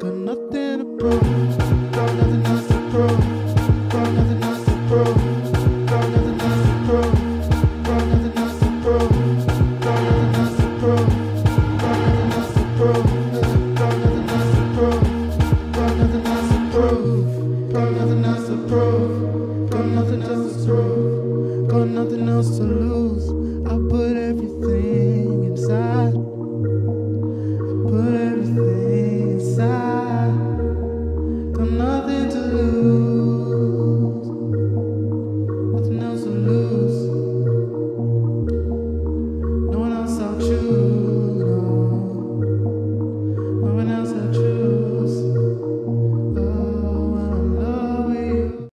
got nothing else to prove, got nothing else to prove, got nothing else to prove, got nothing else to prove, got nothing else to prove, got nothing else to prove, got nothing else to prove, got nothing else to prove, got nothing else to prove, got nothing else to prove, got nothing else to lose. I put everything